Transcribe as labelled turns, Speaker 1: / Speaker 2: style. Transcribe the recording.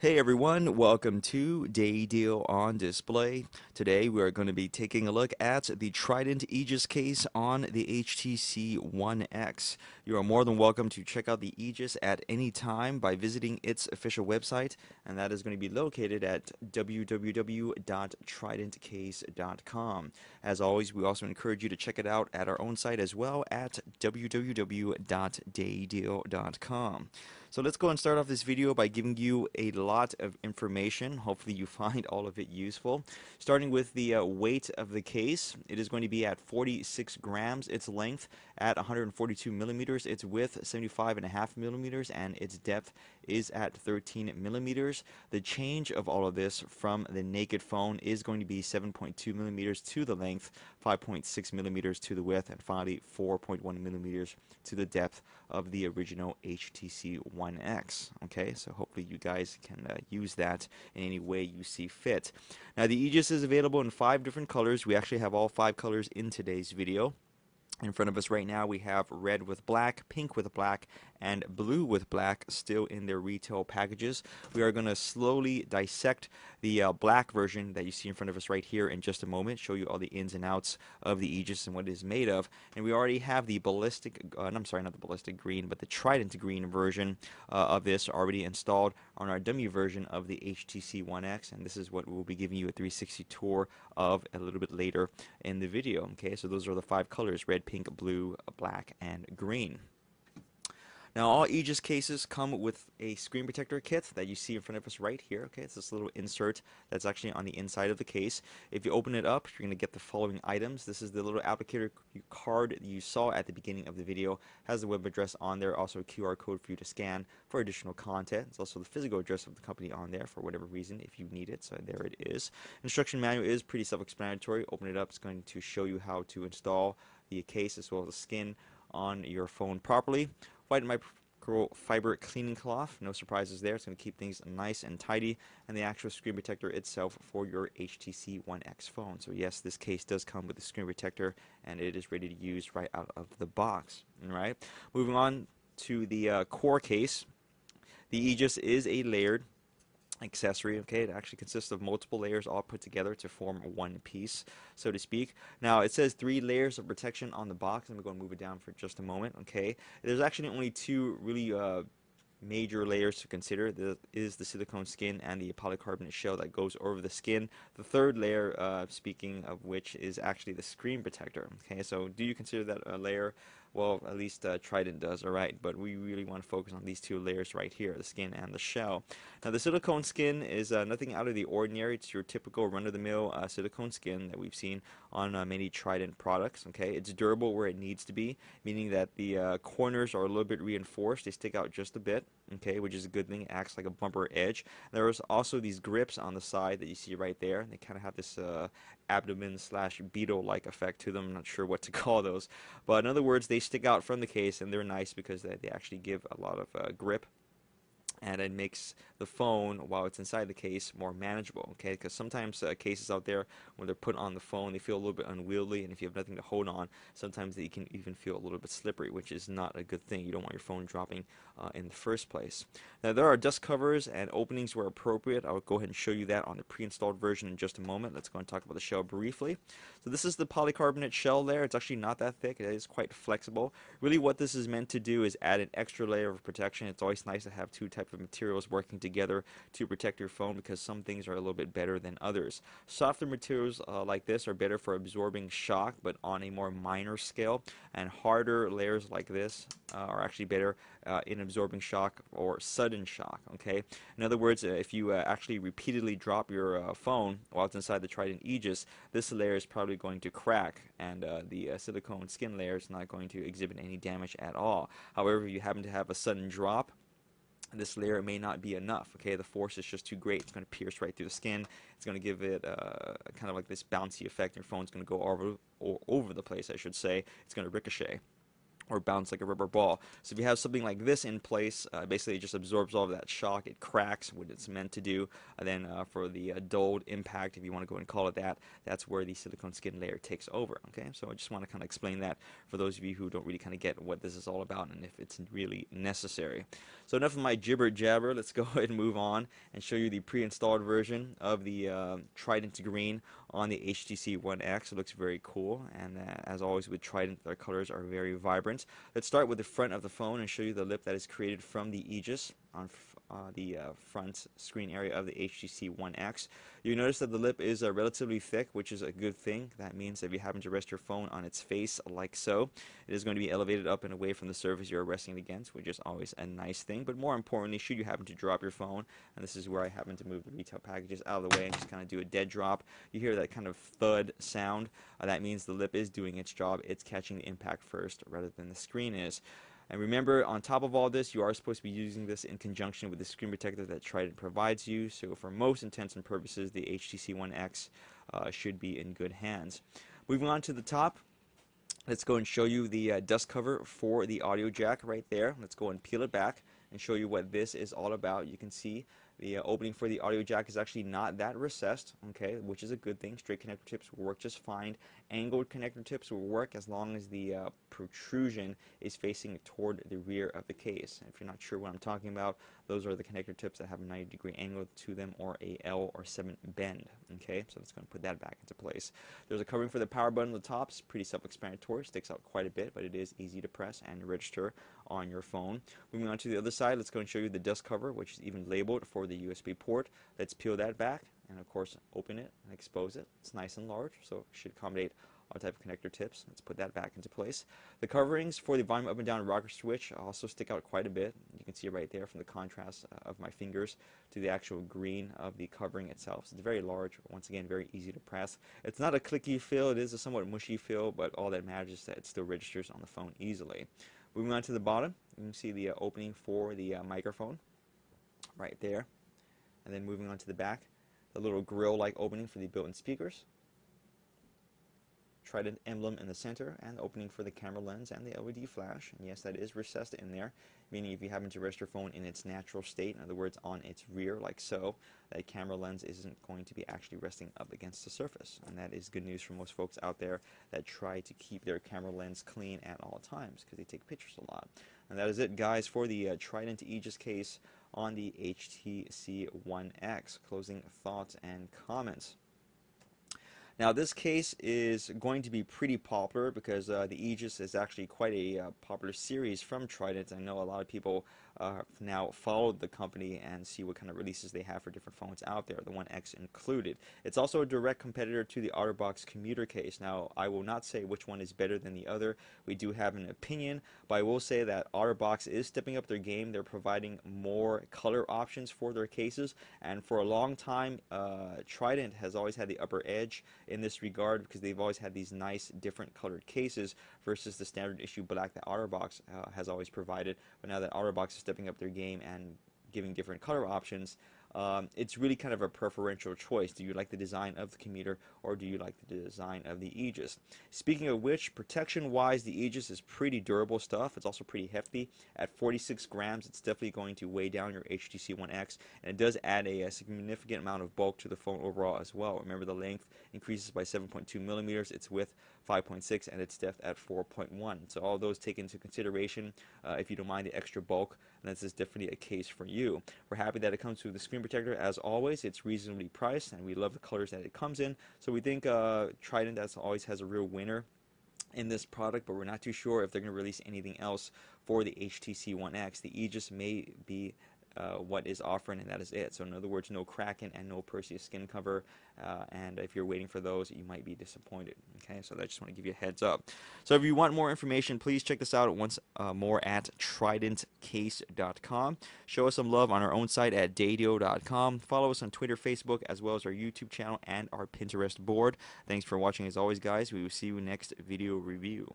Speaker 1: Hey everyone, welcome to Day Deal on Display. Today we are going to be taking a look at the Trident Aegis case on the HTC One X. You are more than welcome to check out the Aegis at any time by visiting its official website, and that is going to be located at www.tridentcase.com. As always, we also encourage you to check it out at our own site as well at www.daydeal.com. So let's go and start off this video by giving you a lot of information. Hopefully you find all of it useful. Starting with the uh, weight of the case, it is going to be at 46 grams. Its length at 142 millimeters. Its width 75 and a half millimeters, and its depth is at 13 millimeters. The change of all of this from the naked phone is going to be 7.2 millimeters to the length, 5.6 millimeters to the width, and finally 4.1 millimeters to the depth of the original HTC One X. Okay, so hopefully you guys can uh, use that in any way you see fit. Now the Aegis is available in five different colors. We actually have all five colors in today's video. In front of us right now, we have red with black, pink with black, and blue with black still in their retail packages. We are going to slowly dissect the uh, black version that you see in front of us right here in just a moment, show you all the ins and outs of the Aegis and what it is made of. And we already have the ballistic, uh, I'm sorry, not the ballistic green, but the trident green version uh, of this already installed on our dummy version of the HTC One X. And this is what we'll be giving you a 360 tour of a little bit later in the video. Okay, so those are the five colors, red, pink, blue, black, and green. Now all Aegis cases come with a screen protector kit that you see in front of us right here. Okay, it's this little insert that's actually on the inside of the case. If you open it up, you're going to get the following items. This is the little applicator card you saw at the beginning of the video. Has the web address on there, also a QR code for you to scan for additional content. It's also the physical address of the company on there for whatever reason if you need it. So there it is. Instruction manual is pretty self-explanatory. Open it up. It's going to show you how to install the case as well as the skin on your phone properly. White microfiber cleaning cloth, no surprises there. It's going to keep things nice and tidy. And the actual screen protector itself for your HTC One X phone. So yes, this case does come with a screen protector and it is ready to use right out of the box. All right. Moving on to the uh, core case. The Aegis is a layered accessory okay? It actually consists of multiple layers all put together to form one piece so to speak. Now it says three layers of protection on the box. I'm going to move it down for just a moment okay? There's actually only two really uh, major layers to consider. There is the silicone skin and the polycarbonate shell that goes over the skin. The third layer uh, speaking of which is actually the screen protector okay? So do you consider that a layer well, at least uh, Trident does, alright, but we really want to focus on these two layers right here, the skin and the shell. Now, the silicone skin is uh, nothing out of the ordinary. It's your typical run-of-the-mill uh, silicone skin that we've seen on uh, many Trident products, okay? It's durable where it needs to be, meaning that the uh, corners are a little bit reinforced. They stick out just a bit, okay, which is a good thing. It acts like a bumper edge. There's also these grips on the side that you see right there. They kind of have this uh, abdomen slash beetle-like effect to them. I'm not sure what to call those. But in other words, they stick out from the case and they're nice because they, they actually give a lot of uh, grip and it makes the phone while it's inside the case more manageable okay? Because sometimes uh, cases out there when they're put on the phone they feel a little bit unwieldy and if you have nothing to hold on sometimes they can even feel a little bit slippery which is not a good thing. You don't want your phone dropping uh, in the first place. Now there are dust covers and openings where appropriate. I'll go ahead and show you that on the pre-installed version in just a moment. Let's go and talk about the shell briefly. So this is the polycarbonate shell there it's actually not that thick. It is quite flexible. Really what this is meant to do is add an extra layer of protection. It's always nice to have two types type of materials working together to protect your phone because some things are a little bit better than others. Softer materials uh, like this are better for absorbing shock but on a more minor scale. And harder layers like this uh, are actually better uh, in absorbing shock or sudden shock okay? In other words uh, if you uh, actually repeatedly drop your uh, phone while it's inside the Trident Aegis this layer is probably going to crack and the silicone skin layer is not going to exhibit any damage at all. However if you happen to have a sudden drop this layer may not be enough okay? The force is just too great. It's going to pierce right through the skin. It's going to give it uh, kind of like this bouncy effect. Your phone's going to go over or over the place I should say. It's going to ricochet or bounce like a rubber ball. So if you have something like this in place, uh, basically it just absorbs all of that shock. It cracks what it's meant to do. And then uh, for the uh, dulled impact, if you want to go and call it that, that's where the silicone skin layer takes over. Okay, so I just want to kind of explain that for those of you who don't really kind of get what this is all about and if it's really necessary. So enough of my jibber jabber. Let's go ahead and move on and show you the pre-installed version of the uh, Trident Green on the HTC One X. It looks very cool, and uh, as always with Trident, their colors are very vibrant. Let's start with the front of the phone and show you the lip that is created from the Aegis on uh, the uh, front screen area of the HTC One X. You notice that the lip is uh, relatively thick, which is a good thing. That means if you happen to rest your phone on its face like so, it is going to be elevated up and away from the surface you're resting against, which is always a nice thing. But more importantly, should you happen to drop your phone, and this is where I happen to move the retail packages out of the way and just kind of do a dead drop, you hear that kind of thud sound. Uh, that means the lip is doing its job. It's catching the impact first rather than the screen is. And remember, on top of all this, you are supposed to be using this in conjunction with the screen protector that Trident provides you. So for most intents and purposes, the HTC One X uh, should be in good hands. Moving on to the top, let's go and show you the uh, dust cover for the audio jack right there. Let's go and peel it back and show you what this is all about. You can see the uh, opening for the audio jack is actually not that recessed, okay, which is a good thing. Straight connector tips will work just fine. Angled connector tips will work as long as the uh, protrusion is facing toward the rear of the case. If you're not sure what I'm talking about, those are the connector tips that have a 90 degree angle to them or a L or 7 bend, okay? So let's go and put that back into place. There's a covering for the power button on the top. It's pretty self-explanatory. Sticks out quite a bit, but it is easy to press and register on your phone. Moving on to the other side, let's go and show you the dust cover, which is even labeled for the USB port. Let's peel that back and of course open it and expose it. It's nice and large, so it should accommodate all type of connector tips. Let's put that back into place. The coverings for the volume up and down rocker switch also stick out quite a bit. You can see right there from the contrast uh, of my fingers to the actual green of the covering itself. So it's very large, once again very easy to press. It's not a clicky feel, it is a somewhat mushy feel, but all that matters is that it still registers on the phone easily. Moving on to the bottom, you can see the uh, opening for the uh, microphone right there. And then moving on to the back, the little grill-like opening for the built-in speakers. Trident emblem in the center and the opening for the camera lens and the LED flash. And yes, that is recessed in there, meaning if you happen to rest your phone in its natural state, in other words, on its rear like so, that camera lens isn't going to be actually resting up against the surface. And that is good news for most folks out there that try to keep their camera lens clean at all times because they take pictures a lot. And that is it, guys, for the uh, Trident Aegis case on the HTC One X. Closing thoughts and comments. Now this case is going to be pretty popular because uh, the Aegis is actually quite a uh, popular series from Trident. I know a lot of people uh, now follow the company and see what kind of releases they have for different phones out there, the One X included. It's also a direct competitor to the OtterBox commuter case. Now I will not say which one is better than the other. We do have an opinion, but I will say that OtterBox is stepping up their game. They're providing more color options for their cases, and for a long time, uh, Trident has always had the upper edge in this regard because they've always had these nice different colored cases versus the standard issue black that OtterBox uh, has always provided. But now that OtterBox is stepping up their game and giving different color options, um, it's really kind of a preferential choice. Do you like the design of the commuter or do you like the design of the Aegis? Speaking of which, protection-wise, the Aegis is pretty durable stuff. It's also pretty hefty. At 46 grams, it's definitely going to weigh down your HTC One X, and it does add a, a significant amount of bulk to the phone overall as well. Remember, the length increases by 7.2 millimeters, its width 5.6, and its depth at 4.1. So all those take into consideration. Uh, if you don't mind the extra bulk, then this is definitely a case for you. We're happy that it comes with the screen protector. As always, it's reasonably priced, and we love the colors that it comes in. So we think uh, Trident as always has a real winner in this product, but we're not too sure if they're going to release anything else for the HTC One X. The Aegis may be uh, what is offering, and that is it. So in other words, no Kraken and no Perseus skin cover. Uh, and if you're waiting for those, you might be disappointed. Okay, so I just want to give you a heads up. So if you want more information, please check this out once uh, more at tridentcase.com. Show us some love on our own site at dadio.com. Follow us on Twitter, Facebook, as well as our YouTube channel and our Pinterest board. Thanks for watching as always, guys. We will see you next video review.